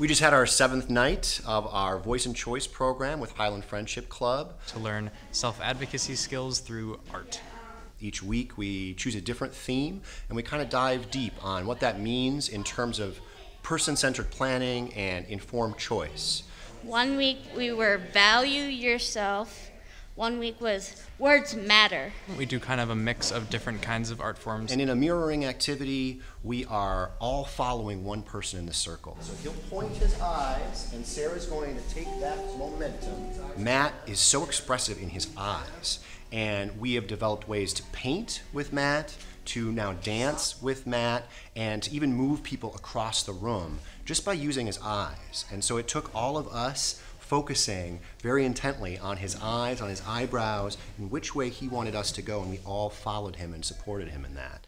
We just had our seventh night of our Voice and Choice program with Highland Friendship Club. To learn self advocacy skills through art. Each week we choose a different theme and we kind of dive deep on what that means in terms of person centered planning and informed choice. One week we were value yourself. One week was words matter. We do kind of a mix of different kinds of art forms. And in a mirroring activity, we are all following one person in the circle. So he'll point his eyes, and Sarah's going to take that momentum. Matt is so expressive in his eyes, and we have developed ways to paint with Matt, to now dance with Matt, and to even move people across the room just by using his eyes. And so it took all of us focusing very intently on his eyes, on his eyebrows, and which way he wanted us to go, and we all followed him and supported him in that.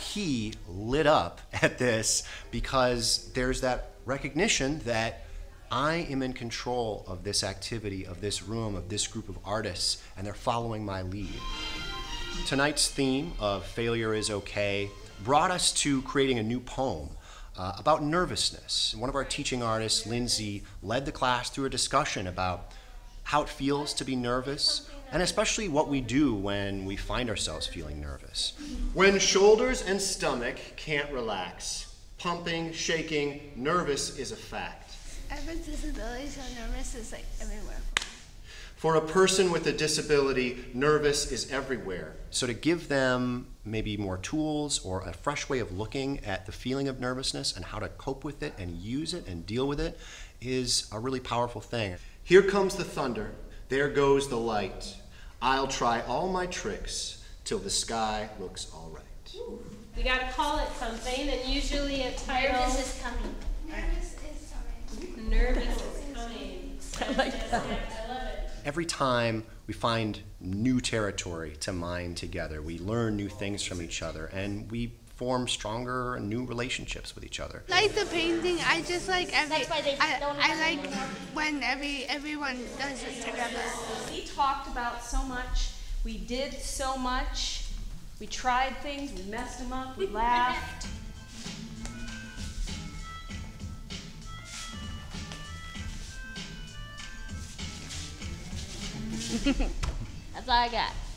He lit up at this because there's that recognition that I am in control of this activity, of this room, of this group of artists, and they're following my lead. Tonight's theme of failure is okay brought us to creating a new poem uh, about nervousness. One of our teaching artists, Lindsay, led the class through a discussion about how it feels to be nervous, and especially what we do when we find ourselves feeling nervous. When shoulders and stomach can't relax, pumping, shaking, nervous is a fact. A disability, so nervous is like everywhere. For a person with a disability, nervous is everywhere. So, to give them maybe more tools or a fresh way of looking at the feeling of nervousness and how to cope with it and use it and deal with it is a really powerful thing. Here comes the thunder, there goes the light. I'll try all my tricks till the sky looks all right. We gotta call it something, and usually a title. Nervous is coming. Nervous is coming. Nervous is coming. I like that. I love it. Every time we find new territory to mine together, we learn new things from each other, and we form stronger and new relationships with each other. Like the painting, I just like every. That's why they I, don't I have like anymore. when every everyone does it together. We talked about so much. We did so much. We tried things. We messed them up. We laughed. That's all I got.